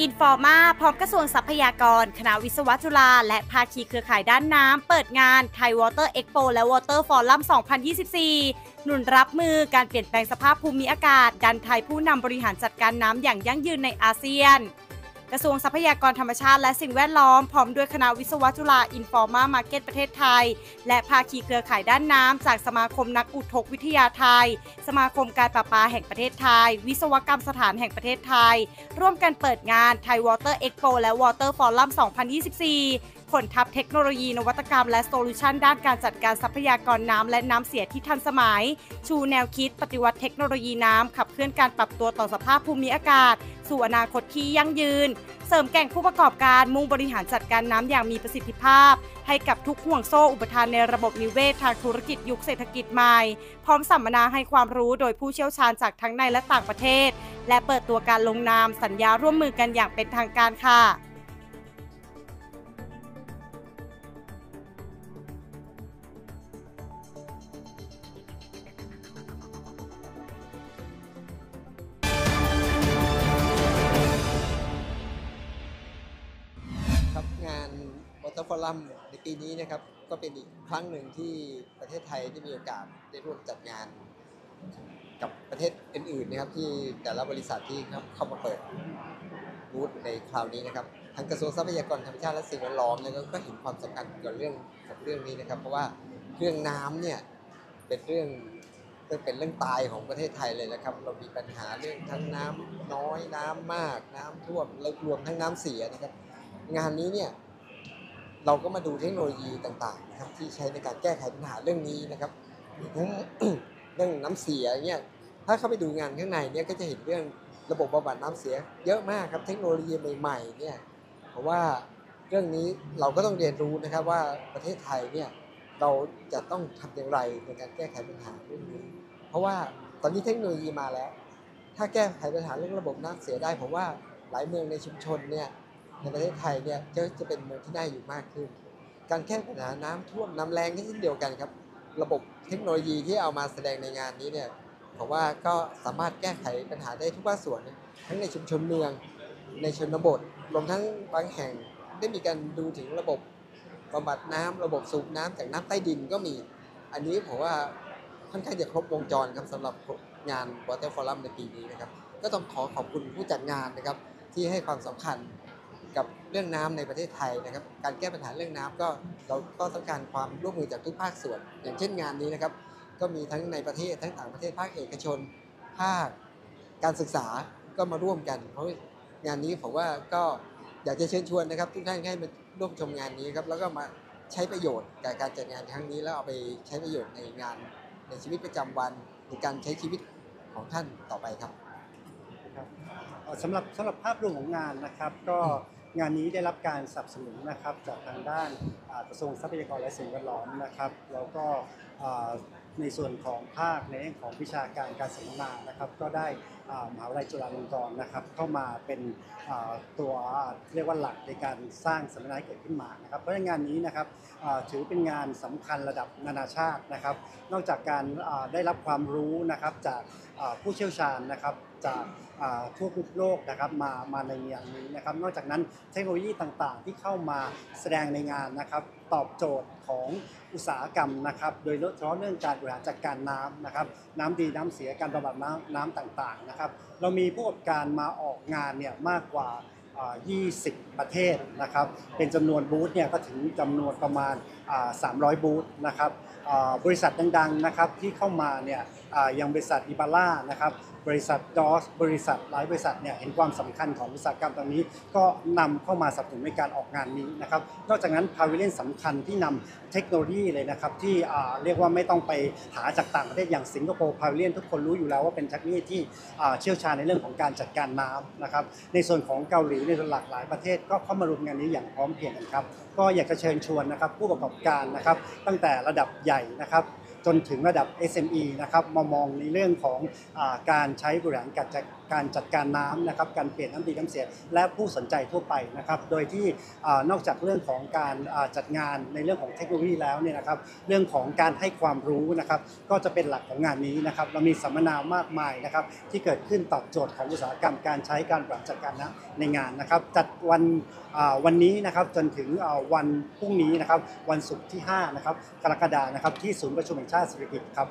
อินฟอร์มาพร้อมกระทรวงทรัพยากร คณะวิศวะจุฬาและภาคีเครือข่ายด้านน้ำ เปิดงาน Thai Water Expo และ Water Forum 2024 หนุนรับมือการเปลี่ยนแปลงสภาพภูมิอากาศ ดันไทยผู้นำบริหารจัดการน้ำอย่างยั่งยืนในอาเซียน กระทรวงทรัพยากรธรรมชาติและสิ่งแวดล้อม พร้อมด้วยคณะวิศวะจุฬา Informa Markets ประเทศไทย และภาคีเครือข่ายด้านน้ำจากสมาคมนักอุทกวิทยาไทย สมาคมการประปาแห่งประเทศไทย วิศวกรรมสถานแห่งประเทศไทย ร่วมกันเปิดงาน Thai Water Expo และ Water Forum 2024 ขนทัพเทคโนโลยีนวัตกรรมและโซลูชันด้านการจัดการทรัพยากรน้ำและน้ำเสียที่ทันสมัย ชูแนวคิดปฏิวัติเทคโนโลยีน้ำขับเคลื่อนการปรับตัวต่อสภาพภูมิอากาศ สู่อนาคตที่ยั่งยืน เสริมแกร่งผู้ประกอบการมุ่งบริหารจัดการน้ำอย่างมีประสิทธิภาพ ให้กับทุกห่วงโซ่อุปทานในระบบนิเวศทางธุรกิจยุคเศรษฐกิจใหม่ พร้อมสัมมนาให้ความรู้โดยผู้เชี่ยวชาญจากทั้งในและต่างประเทศ และเปิดตัวการลงนามสัญญาร่วมมือกันอย่างเป็นทางการค่ะ วอเตอร์ฟอรัมในปีนี้นะครับก็เป็นอีกครั้งหนึ่งที่ประเทศไทยได้มีโอกาสได้ร่วมจัดงานกับประเทศอื่นๆนะครับที่แต่ละบริษัทที่เข้ามาเปิดบูธในคราวนี้นะครับทางกระทรวงทรัพยากรธรรมชาติและสิ่งแวดล้อมเนี่ยก็เห็นความสำคัญกับเรื่องกับเรื่องนี้นะครับ เพราะว่าเรื่องน้ำเนี่ยเป็นเรื่องเป็นเรื่องตายของประเทศไทยเลยนะครับ เรามีปัญหาเรื่องทั้งน้ำน้อยน้ำมาก น้ำท่วมและรวมทั้งน้ำเสียนะครับ งานนี้เนี่ย เราก็มาดูเทคโนโลยีต่างๆนะครับที่ใช้ในการแก้ไขปัญหาเรื่องนี้นะครับทั้งเรื่องน้ำเสียเนี่ยถ้าเข้าไปดูงานข้างในเนี่ยก็จะเห็นเรื่องระบบบำบัดน้ำเสีย เยอะมากครับเทคโนโลยีใหม่ๆเนี่ยเพราะว่าเรื่องนี้เราก็ต้องเรียนรู้นะครับว่าประเทศไทยเนี่ยเราจะต้องทำอย่างไรในการแก้ไขปัญหาเรื่องนี้ เพราะว่าตอนนี้เทคโนโลยีมาแล้ว ถ้าแก้ไขปัญหาเรื่องระบบน้ำเสียได้ผมว่าหลายเมืองในชุมชนเนี่ย ในประเทศไทยเนี่ยจะจะเป็นเมืองที่น่าอยู่มากขึ้น การแก้ปัญหาน้ำท่วมน้ำแรงก็เช่นเดียวกันครับ ระบบเทคโนโลยีที่เอามาแสดงในงานนี้เนี่ยผมว่าก็สามารถแก้ไขปัญหาได้ทุกภาคส่วน ทั้งในชุมชนเมือง ในชนบท รวมทั้งบางแห่งได้มีการดูถึงระบบบำบัดน้ำระบบสูบน้ำจากน้ำใต้ดินก็มี อันนี้ผมว่าค่อนข้างจะครบวงจรครับสำหรับงาน Water Forum ในปีนี้นะครับ ก็ต้องขอขอบคุณผู้จัดงานนะครับที่ให้ความสำคัญ รื่องน้ำในประเทศไทยนะครับ การแก้ปัญหาเรื่องน้ำก็เราก็ต้องการความร่วมมือจากทุกภาคส่วน อย่างเช่นงานนี้นะครับ ก็มีทั้งในประเทศทั้งต่างประเทศภาคเอกชน ภาคการศึกษาก็มาร่วมกัน เพราะงานนี้ผมว่าก็อยากจะเชิญชวนนะครับ ทุกท่านให้มาร่วมชมงานนี้ครับแล้วก็มาใช้ประโยชน์กับการจัดงานครั้งนี้ แล้วเอาไปใช้ประโยชน์ในงานในชีวิตประจำวันในการใช้ชีวิตของท่านต่อไปครับสำหรับสำหรับภาพรวมของงานนะครับก็ งานนี้ได้รับการสนับสนุนนะครับจากทางด้านกระทรวงทรัพยากรและสิ่งแวดล้อมนะครับ แล้วก็ในส่วนของภาคในเรื่องของวิชาการการสัมมนานะครับ ก็ได้มหาวิทยาลัยจุฬาลงกรณ์นะครับ เข้ามาเป็นตัวเรียกว่าหลักในการสร้างสัมมนาเกิดขึ้นมานะครับ เพราะงานนี้นะครับถือเป็นงานสำคัญระดับนานาชาตินะครับ นอกจากการได้รับความรู้นะครับจากผู้เชี่ยวชาญนะครับจากทั่วทุกโลกนะครับมามาในงานนี้นะครับ นอกจากนั้นเทคโนโลยีต่างๆ ที่เข้ามาแสดงในงานนะครับ ตอบโจทย์ของอุตสาหกรรมนะครับ โดยเฉพาะเรื่องการบริหารจัดการน้ำนะครับ น้ำดีน้ำเสียการบำบัดน้ำน้ำต่างๆนะครับ เรามีผู้ประกอบการมาออกงานเนี่ยมากกว่า 20 ประเทศนะครับ เป็นจำนวนบูธเนี่ยก็ถึงจำนวนประมาณ 300 บูธนะครับบริษัทดังๆนะครับที่เข้ามาเนี่ยอย่างบริษัทอิบาร่านะครับบริษัทดอสบริษัทหลายบริษัทเนี่ยเห็นความสำคัญของอุตสาหกรรมตรงนี้ ก็นำเข้ามาสนับสนุนในการออกงานนี้นะครับนอกจากนั้นพาวิเลียนสำคัญที่นำเทคโนโลยีเลยนะครับที่เรียกว่าไม่ต้องไปหาจากต่างประเทศอย่างสิงคโปร์พาวิเลียนทุกคนรู้อยู่แล้วว่าเป็นเทคโนโลยีที่เชี่ยวชาญในเรื่องของการจัดการน้ำนะครับในส่วนของเกาหลีในส่วนหลากหลายประเทศก็เข้ามารวมงานนี้อย่างพร้อมเพรียงกันครับ ก็อยากจะเชิญชวนนะครับผู้ประกอบการนะครับ ตั้งแต่ระดับใหญ่นะครับ จนถึงระดับ SME นะครับมามองในเรื่องของอการใช้บริหารการจัดการจัดการน้ำนะครับการเปลี่ยนน้ำดีน้ำเสีย และผู้สนใจทั่วไปนะครับโดยที่นอกจากเรื่องของการจัดงานในเรื่องของเทคโนโลยีแล้วเนี่ยนะครับเรื่องของการให้ความรู้นะครับก็จะเป็นหลักของงานนี้นะครับเรามีสัมมนามากมายนะครับที่เกิดขึ้นตอบโจทย์ของอุตสาหกรรมการใช้การบริหารจัดการน้ำในงานนะครับจัดวันวันนี้นะครับจนถึงวันพรุ่งนี้นะครับวันศุกร์ที่5นะครับกรกฎานะครับที่ศูนย์ประชุมแห่งชาติสิริกิติ์ครับ